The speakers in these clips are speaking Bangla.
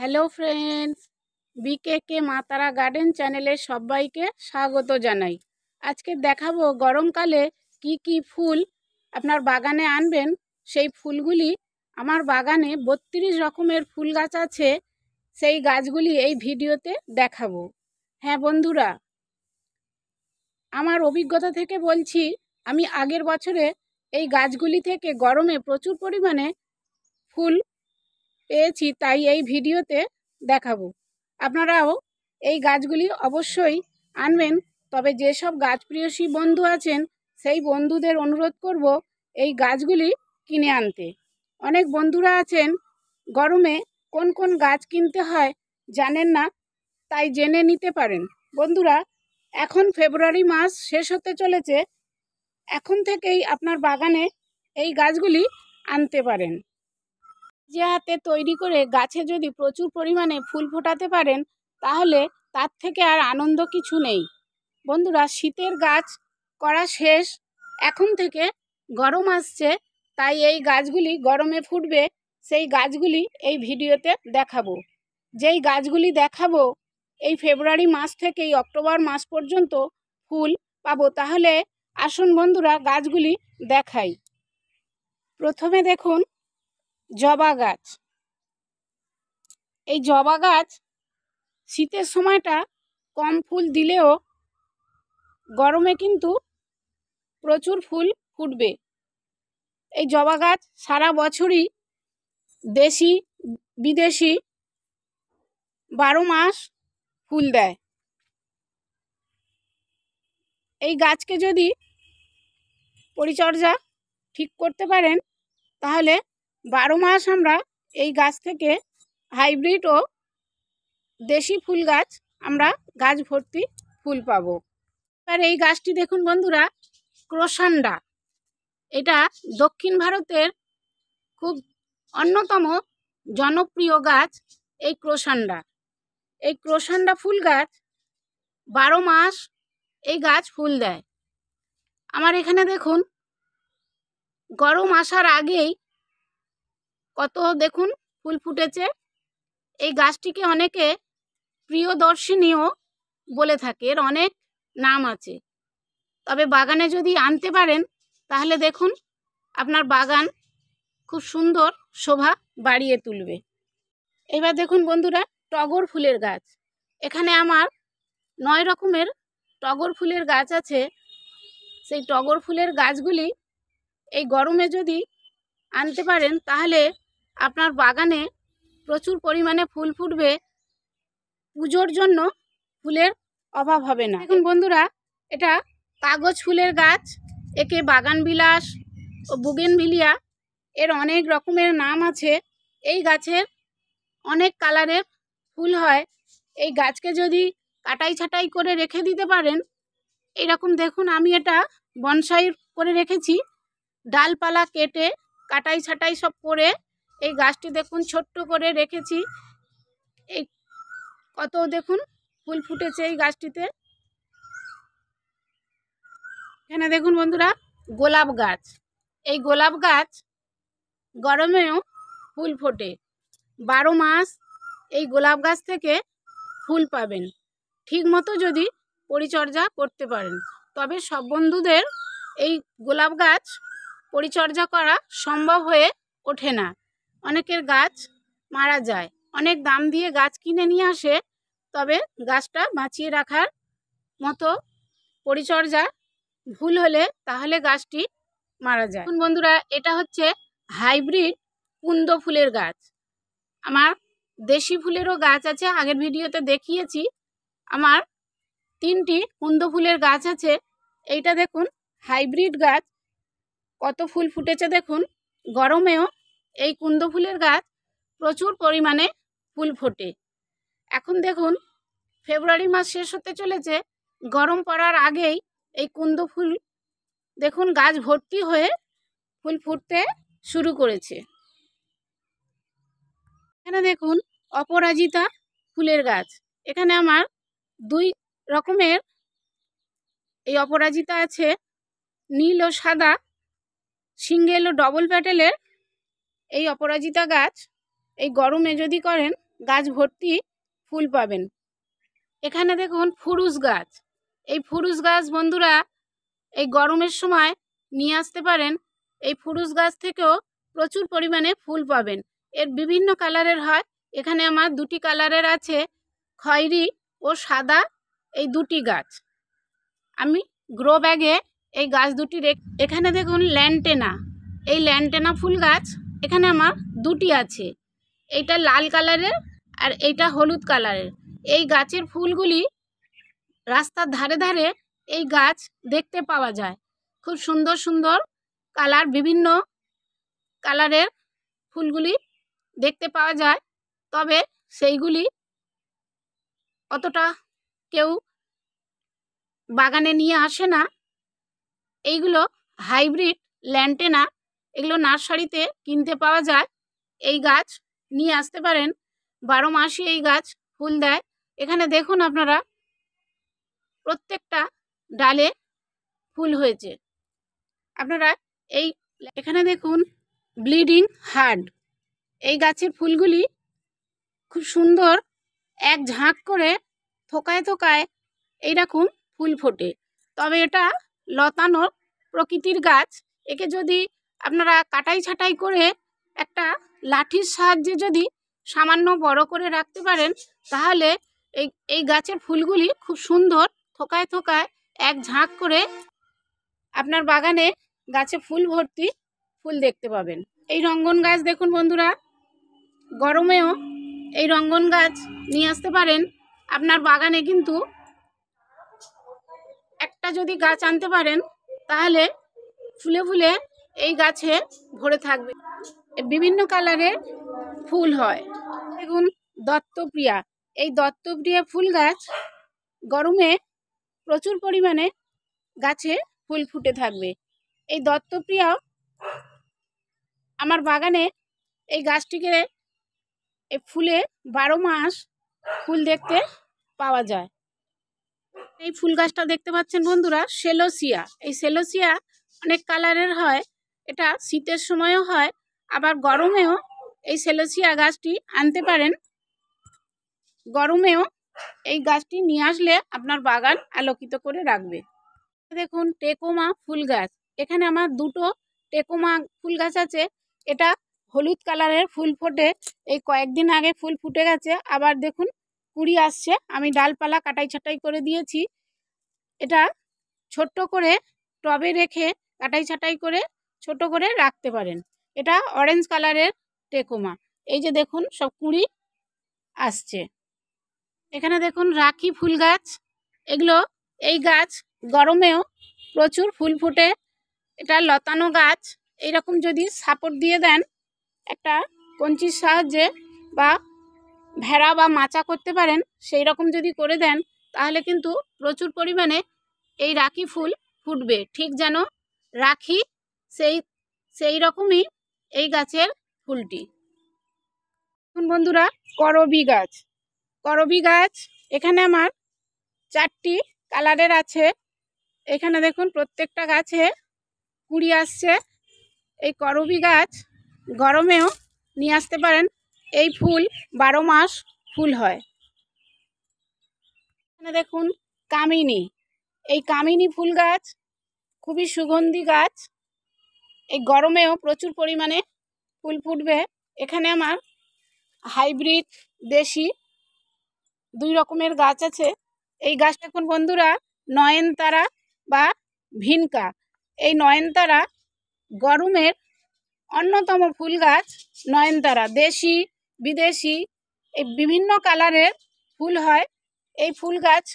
হ্যালো ফ্রেন্ডস বিকে কে মাতারা গার্ডেন চ্যানেলে সবাইকে স্বাগত জানাই। আজকে দেখাবো গরমকালে কি কি ফুল আপনার বাগানে আনবেন। সেই ফুলগুলি আমার বাগানে বত্রিশ রকমের ফুল গাছ আছে। সেই গাছগুলি এই ভিডিওতে দেখাবো। হ্যাঁ বন্ধুরা, আমার অভিজ্ঞতা থেকে বলছি, আমি আগের বছরে এই গাছগুলি থেকে গরমে প্রচুর পরিমাণে ফুল পেয়েছি, তাই এই ভিডিওতে দেখাবো। আপনারাও এই গাছগুলি অবশ্যই আনবেন, তবে যেসব গাছপ্রিয়সী বন্ধু আছেন, সেই বন্ধুদের অনুরোধ করব এই গাছগুলি কিনে আনতে। অনেক বন্ধুরা আছেন, গরমে কোন কোন গাছ কিনতে হয় জানেন না, তাই জেনে নিতে পারেন। বন্ধুরা, এখন ফেব্রুয়ারি মাস শেষ হতে চলেছে, এখন থেকেই আপনার বাগানে এই গাছগুলি আনতে পারেন। যে হাতে তৈরি করে গাছে যদি প্রচুর পরিমাণে ফুল ফোটাতে পারেন, তাহলে তার থেকে আর আনন্দ কিছু নেই। বন্ধুরা, শীতের গাছ করা শেষ। এখন থেকে গরম আসছে, তাই এই গাছগুলি গরমে ফুটবে। সেই গাছগুলি এই ভিডিওতে দেখাবো। যেই গাছগুলি দেখাবো, এই ফেব্রুয়ারি মাস থেকেই অক্টোবর মাস পর্যন্ত ফুল পাবো। তাহলে আসুন বন্ধুরা, গাছগুলি দেখাই। প্রথমে দেখুন জবা গাছ। এই জবা গাছ শীতের সময়টা কম ফুল দিলেও গরমে কিন্তু প্রচুর ফুল ফুটবে। এই জবা গাছ সারা বছরই দেশি, বিদেশি বারো মাস ফুল দেয়। এই গাছকে যদি পরিচর্যা ঠিক করতে পারেন, তাহলে বারো মাস আমরা এই গাছ থেকে হাইব্রিড ও দেশি ফুল গাছ আমরা গাছ ভর্তি ফুল পাব। আর এই গাছটি দেখুন বন্ধুরা ক্রোসান্ডা এটা দক্ষিণ ভারতের খুব অন্যতম জনপ্রিয় গাছ এই ক্রোসান্ডা এই ক্রোসান্ডা ফুল গাছ বারো মাস এই গাছ ফুল দেয়। আমার এখানে দেখুন, গরম আসার আগেই কত দেখুন ফুল ফুটেছে। এই গাছটিকে অনেকে প্রিয়দর্শিনীও বলে থাকে, এর অনেক নাম আছে। তবে বাগানে যদি আনতে পারেন, তাহলে দেখুন আপনার বাগান খুব সুন্দর শোভা বাড়িয়ে তুলবে। এবার দেখুন বন্ধুরা, টগর ফুলের গাছ। এখানে আমার নয় রকমের টগর ফুলের গাছ আছে। সেই টগর ফুলের গাছগুলি এই গরমে যদি আনতে পারেন, তাহলে আপনার বাগানে প্রচুর পরিমাণে ফুল ফুটবে, পুজোর জন্য ফুলের অভাব হবে না। এখন বন্ধুরা, এটা কাগজ ফুলের গাছ, একে বাগান বিলাস ও বুগেনভিলিয়া এর অনেক রকমের নাম আছে। এই গাছের অনেক কালারের ফুল হয়। এই গাছকে যদি কাটাই ছাটাই করে রেখে দিতে পারেন, এইরকম দেখুন আমি এটা বনসাই করে রেখেছি। ডালপালা কেটে কাটাই ছাটাই সব করে এই গাছটি দেখুন, ছোট্ট করে রেখেছি। এই কত দেখুন, ফুল ফুটেছে এই গাছটিতে। এখানে দেখুন বন্ধুরা, গোলাপ গাছ। এই গোলাপ গাছ গরমেও ফুল ফোটে। বারো মাস এই গোলাপ গাছ থেকে ফুল পাবেন। ঠিক মতো যদি পরিচর্যা করতে পারেন। তবে সব বন্ধুদের এই গোলাপ গাছ পরিচর্যা করা সম্ভব হয়ে ওঠে না। অনেকের গাছ মারা যায়। অনেক দাম দিয়ে গাছ কিনে নিয়ে আসে, তবে গাছটা বাঁচিয়ে রাখার মতো পরিচর্যা ভুল হলে তাহলে গাছটি মারা যায়। এখন বন্ধুরা, এটা হচ্ছে হাইব্রিড কুন্দ ফুলের গাছ। আমার দেশি ফুলেরও গাছ আছে, আগের ভিডিওতে দেখিয়েছি। আমার তিনটি কুন্দ ফুলের গাছ আছে। এইটা দেখুন, হাইব্রিড গাছ। কত ফুল ফুটেছে দেখুন, গরমেও এই কুন্দ ফুলের গাছ প্রচুর পরিমাণে ফুল ফোটে। এখন দেখুন, ফেব্রুয়ারি মাস শেষ হতে চলেছে। গরম পড়ার আগেই এই কুন্দ ফুল, দেখুন, গাছ ভর্তি হয়ে ফুল ফুটতে শুরু করেছে। এখানে দেখুন, অপরাজিতা ফুলের গাছ। এখানে আমার দুই রকমের এই অপরাজিতা আছে, নীল ও সাদা। সিঙ্গেল ও ডবল প্যাটেলের এই অপরাজিতা গাছ এই গরমে যদি করেন, গাছ ভর্তি ফুল পাবেন। এখানে দেখুন ফুরুস গাছ। এই ফুরুস গাছ বন্ধুরা এই গরমের সময় নিয়ে আসতে পারেন। এই ফুরুস গাছ থেকেও প্রচুর পরিমাণে ফুল পাবেন। এর বিভিন্ন কালারের হয়। এখানে আমার দুটি কালারের আছে, খয়েরি ও সাদা এই দুটি গাছ। আমি গ্রো ব্যাগে এই গাছ দুটি এখানে দেখুন ল্যান্টেনা। এই ল্যান্টেনা ফুল গাছ এখানে আমার দুটি আছে। এইটা লাল কালারের আর এইটা হলুদ কালারের। এই গাছের ফুলগুলি রাস্তার ধারে ধারে এই গাছ দেখতে পাওয়া যায়। খুব সুন্দর সুন্দর কালার, বিভিন্ন কালারের ফুলগুলি দেখতে পাওয়া যায়। তবে সেইগুলি অতটা কেউ বাগানে নিয়ে আসে না। এইগুলো হাইব্রিড ল্যান্টেনা এগুলো নার্সারিতে কিনতে পাওয়া যায়। এই গাছ নিয়ে আসতে পারেন। বারো মাসই এই গাছ ফুল দেয়। এখানে দেখুন আপনারা, প্রত্যেকটা ডালে ফুল হয়েছে। আপনারা এই, এখানে দেখুন, ব্লিডিং হার্ড এই গাছের ফুলগুলি খুব সুন্দর এক ঝাঁক করে থোকায় থোকায় এইরকম ফুল ফোটে। তবে এটা লতানো প্রকৃতির গাছ। একে যদি আপনারা কাটাই ছাটাই করে একটা লাঠির সাহায্যে যদি সামান্য বড় করে রাখতে পারেন, তাহলে এই এই গাছের ফুলগুলি খুব সুন্দর থোকায় থোকায় এক ঝাঁক করে আপনার বাগানে গাছে ফুল ভর্তি ফুল দেখতে পাবেন। এই রঙ্গন গাছ দেখুন বন্ধুরা, গরমেও এই রঙ্গন গাছ নিয়ে আসতে পারেন। আপনার বাগানে কিন্তু একটা যদি গাছ আনতে পারেন, তাহলে ফুলে ফুলে এই গাছে ভরে থাকবে। বিভিন্ন কালারের ফুল হয়। দেখুন, দত্তপ্রিয়া। এই দত্তপ্রিয়া ফুল গাছ গরমে প্রচুর পরিমাণে গাছে ফুল ফুটে থাকবে। এই দত্তপ্রিয়া আমার বাগানে এই গাছটিকে এই ফুলে বারো মাস ফুল দেখতে পাওয়া যায়। এই ফুল গাছটা দেখতে পাচ্ছেন বন্ধুরা, সেলোসিয়া। এই সেলোসিয়া অনেক কালারের হয়। এটা শীতের সময়ও হয়, আবার গরমেও এই সেলোসিয়া গাছটি আনতে পারেন। গরমেও এই গাছটি নিয়ে আসলে আপনার বাগান আলোকিত করে রাখবে। দেখুন, টেকোমা ফুল গাছ। এখানে আমার দুটো টেকোমা ফুল গাছ আছে। এটা হলুদ কালারের ফুল ফোটে। এই কয়েকদিন আগে ফুল ফুটে গেছে। আবার দেখুন, কুড়ি আসছে। আমি ডালপালা কাটাই ছাটাই করে দিয়েছি। এটা ছোট্ট করে টবে রেখে কাটাই ছাটাই করে ছোট করে রাখতে পারেন। এটা অরেঞ্জ কালারের টেকোমা। এই যে দেখুন, সব কুড়ি আসছে। এখানে দেখুন, রাখি ফুল গাছ। এগুলো, এই গাছ গরমেও প্রচুর ফুল ফুটে। এটা লতানো গাছ। এইরকম যদি সাপোর্ট দিয়ে দেন, একটা কঞ্চির সাহায্যে বা ভেড়া বা মাচা করতে পারেন সেই রকম যদি করে দেন, তাহলে কিন্তু প্রচুর পরিমাণে এই রাখি ফুল ফুটবে। ঠিক যেন রাখি সেই সেই রকমই এই গাছের ফুলটি। এখন বন্ধুরা করবি গাছ। করবি গাছ এখানে আমার চারটি কালারের আছে। এখানে দেখুন প্রত্যেকটা গাছে কুড়ি আসছে। এই করবি গাছ গরমেও নিয়ে আসতে পারেন। এই ফুল বারো মাস ফুল হয়। এখানে দেখুন কামিনী। এই কামিনী ফুল গাছ খুবই সুগন্ধি গাছ। এই গরমেও প্রচুর পরিমাণে ফুল ফুটবে। এখানে আমার হাইব্রিড দেশি দুই রকমের গাছ আছে। এই গাছটা এখন বন্ধুরা নয়নতারা বা ভিনকা। এই নয়নতারা গরমের অন্যতম ফুল গাছ নয়নতারা। দেশি, বিদেশি, এই বিভিন্ন কালারের ফুল হয়। এই ফুল গাছ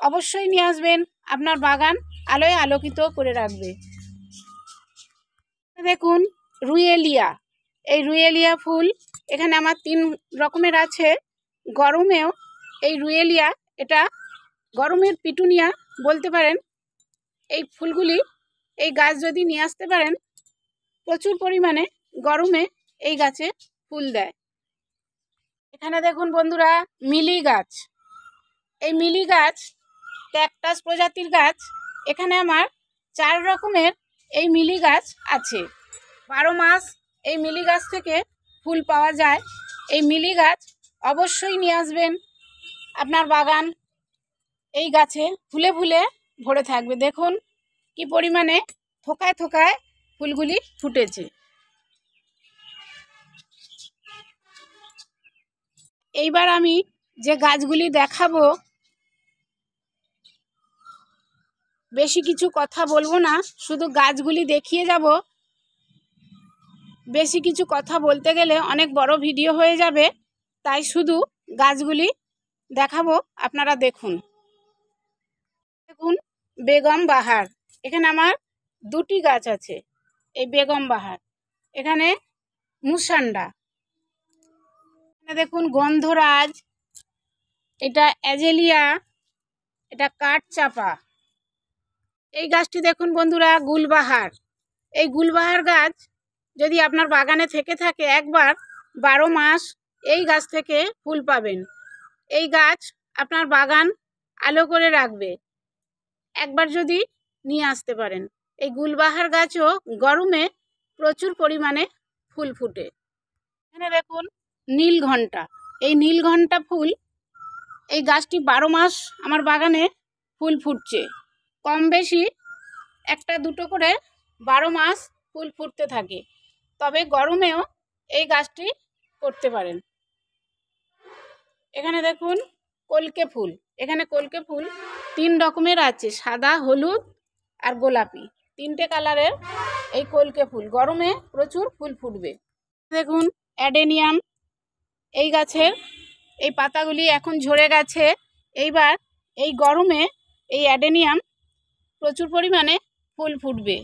অবশ্যই নিয়ে আসবেন। আপনার বাগান আলোয় আলোকিত করে রাখবে। দেখুন, রুয়েলিয়া। এই রুয়েলিয়া ফুল এখানে আমার তিন রকমের আছে। গরমেও এই রুয়েলিয়া, এটা গরমের পিটুনিয়া বলতে পারেন। এই ফুলগুলি এই গাছ যদি নিয়ে আসতে পারেন, প্রচুর পরিমাণে গরমে এই গাছে ফুল দেয়। এখানে দেখুন বন্ধুরা, মিলি গাছ। এই মিলি গাছ, ক্যাকটাস প্রজাতির গাছ, এখানে আমার চার রকমের এই মিলি গাছ আছে। বারো মাস এই মিলি গাছ থেকে ফুল পাওয়া যায়। এই মিলি গাছ অবশ্যই নিয়ে আসবেন। আপনার বাগান এই গাছে ফুলে ফুলে ভরে থাকবে। দেখুন কি পরিমাণে থোকায় থোকায় ফুলগুলি ফুটেছে। এইবার আমি যে গাছগুলি দেখাবো, বেশি কিছু কথা বলব না, শুধু গাছগুলি দেখিয়ে যাব। বেশি কিছু কথা বলতে গেলে অনেক বড় ভিডিও হয়ে যাবে। তাই শুধু গাছগুলি দেখাবো, আপনারা দেখুন। দেখুন, বেগম বাহার। এখানে আমার দুটি গাছ আছে, এই বেগম বাহার। এখানে মুসান্ডা। এখানে দেখুন গন্ধরাজ, এটা অ্যাজেলিয়া, এটা কাঠ চাপা এই গাছটি দেখুন বন্ধুরা, গুলবাহার। এই গুলবাহার গাছ যদি আপনার বাগানে থেকে থাকে একবার, বারো মাস এই গাছ থেকে ফুল পাবেন। এই গাছ আপনার বাগান আলো করে রাখবে। একবার যদি নিয়ে আসতে পারেন। এই গুলবাহার গাছও গরমে প্রচুর পরিমাণে ফুল ফুটে। এখানে দেখুন নীল ঘণ্টা। এই নীল ঘণ্টা ফুল, এই গাছটি বারো মাস আমার বাগানে ফুল ফুটছে। কম বেশি একটা দুটো করে বারো মাস ফুল ফুটতে থাকে। তবে গরমেও এই গাছটি করতে পারেন। এখানে দেখুন কলকে ফুল। এখানে কলকে ফুল তিন রকমের আছে, সাদা, হলুদ আর গোলাপি। তিনটে কালারের এই কলকে ফুল। গরমে প্রচুর ফুল ফুটবে। দেখুন অ্যাডেনিয়াম এই গাছের এই পাতাগুলি এখন ঝরে গেছে। এইবার এই গরমে এই অ্যাডেনিয়াম প্রচুর পরিমাণে ফুল ফুটবে।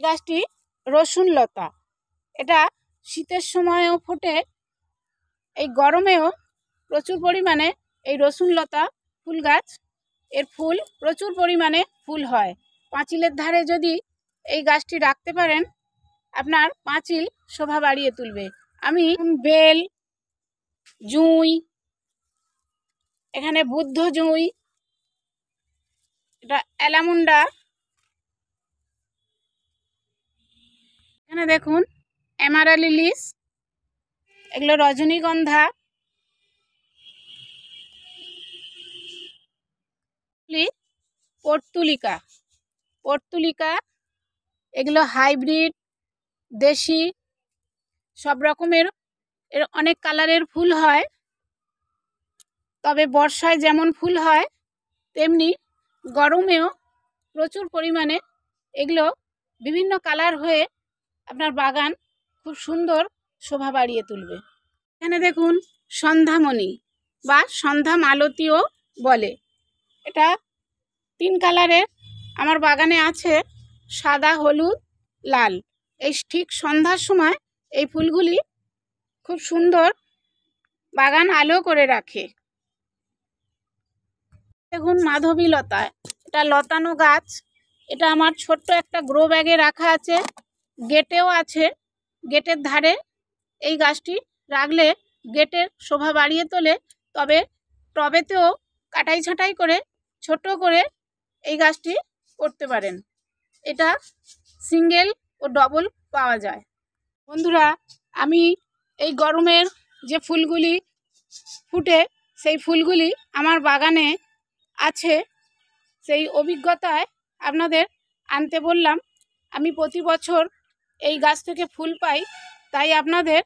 গাছটি রসুন লতা। এটা শীতের সময়ও ফোটে, এই গরমেও প্রচুর পরিমাণে এই রসুন লতা ফুল গাছ, এর ফুল প্রচুর পরিমাণে ফুল হয়। পাঁচিলের ধারে যদি এই গাছটি রাখতে পারেন, আপনার পাঁচিল শোভা বাড়িয়ে তুলবে। আমি বেল, জুঁই, এখানে বুদ্ধ জুঁই, এটা অ্যালামুন্ডা এখানে দেখুন অ্যামারালিলিস এগুলো রজনীগন্ধা। পর্তুলিকা পর্তুলিকা, এগুলো হাইব্রিড, দেশি, সব রকমের, এর অনেক কালারের ফুল হয়। তবে বর্ষায় যেমন ফুল হয়, তেমনি গরমেও প্রচুর পরিমাণে এগুলো বিভিন্ন কালার হয়ে আপনার বাগান খুব সুন্দর শোভা বাড়িয়ে তুলবে। এখানে দেখুন সন্ধ্যামণি বা সন্ধ্যা মালতীও বলে। এটা তিন কালারের। আমার বাগানে আছে সাদা, হলুদ, লাল। এই ঠিক সন্ধ্যার সময় এই ফুলগুলি খুব সুন্দর বাগান আলো করে রাখে। দেখুন মাধবী লতা। এটা লতানো গাছ। এটা আমার ছোট্ট একটা গ্রো ব্যাগে রাখা আছে। গেটেও আছে। গেটের ধারে এই গাছটি রাখলে গেটের শোভা বাড়িয়ে তোলে। তবে টবেতেও কাটাই ছাঁটাই করে, ছোট করে এই গাছটি করতে পারেন। এটা সিঙ্গেল ও ডবল পাওয়া যায়। বন্ধুরা, আমি এই গরমের যে ফুলগুলি ফুটে, সেই ফুলগুলি আমার বাগানে আছে। সেই অভিজ্ঞতায় আপনাদের আনতে বললাম। আমি প্রতি বছর এই গাছ থেকে ফুল পাই, তাই আপনাদের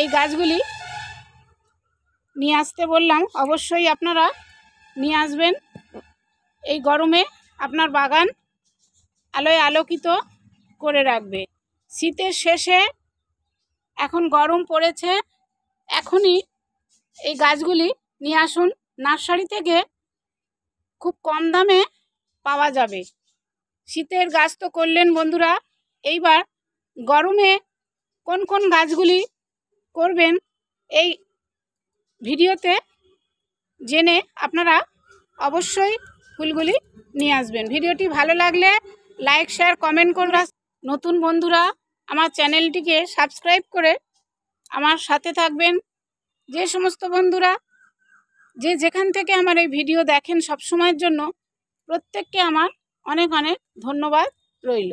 এই গাছগুলি নিয়ে আসতে বললাম। অবশ্যই আপনারা নিয়ে আসবেন। এই গরমে আপনার বাগান আলোয় আলোকিত করে রাখবে। শীতের শেষে এখন গরম পড়েছে, এখনই এই গাছগুলি নিয়ে আসুন। নার্সারি থেকে খুব কম দামে পাওয়া যাবে। শীতের গাছ তো করলেন বন্ধুরা এইবার গরমে কোন কোন গাছগুলি করবেন এই ভিডিওতে জেনে আপনারা অবশ্যই ফুলগুলি নিয়ে আসবেন। ভিডিওটি ভালো লাগলে লাইক, শেয়ার, কমেন্ট করবেন নতুন বন্ধুরা আমার চ্যানেলটিকে সাবস্ক্রাইব করে আমার সাথে থাকবেন। যে সমস্ত বন্ধুরা যে যেখান থেকে আমার এই ভিডিও দেখেন সব সময়ের জন্য প্রত্যেককে আমার অনেক অনেক ধন্যবাদ রইল।